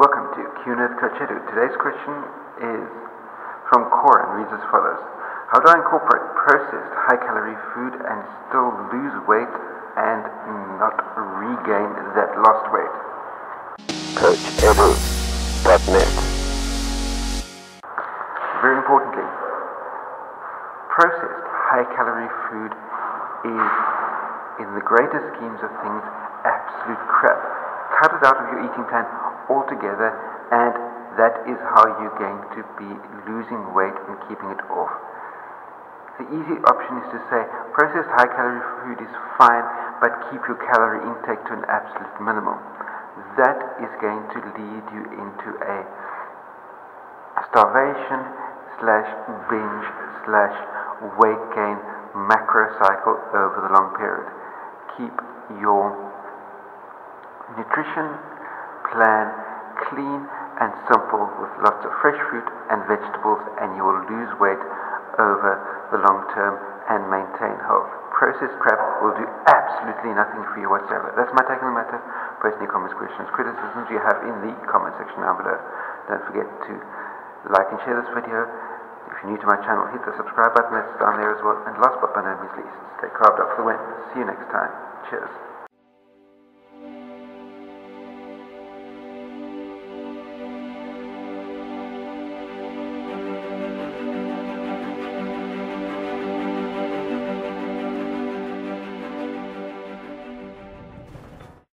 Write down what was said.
Welcome to QNet Coach Edu. Today's question is from Cora and reads as follows. How do I incorporate processed high calorie food and still lose weight and not regain that lost weight? CoachEdu.net Very importantly, processed high calorie food is, in the greater schemes of things, absolute crap. Cut it out of your eating plan altogether, and that is how you're going to be losing weight and keeping it off. The easy option is to say processed high calorie food is fine, but keep your calorie intake to an absolute minimum. That is going to lead you into a starvation slash binge slash weight gain macro cycle over the long period. Keep your nutrition plan clean and simple with lots of fresh fruit and vegetables and you will lose weight over the long term and maintain health. Processed crap will do absolutely nothing for you whatsoever. That's my take on the matter. Post any comments, questions, criticisms you have in the comment section down below. Don't forget to like and share this video. If you're new to my channel, hit the subscribe button that's down there as well. And last but by no means least, stay carved up for the win. See you next time. Cheers.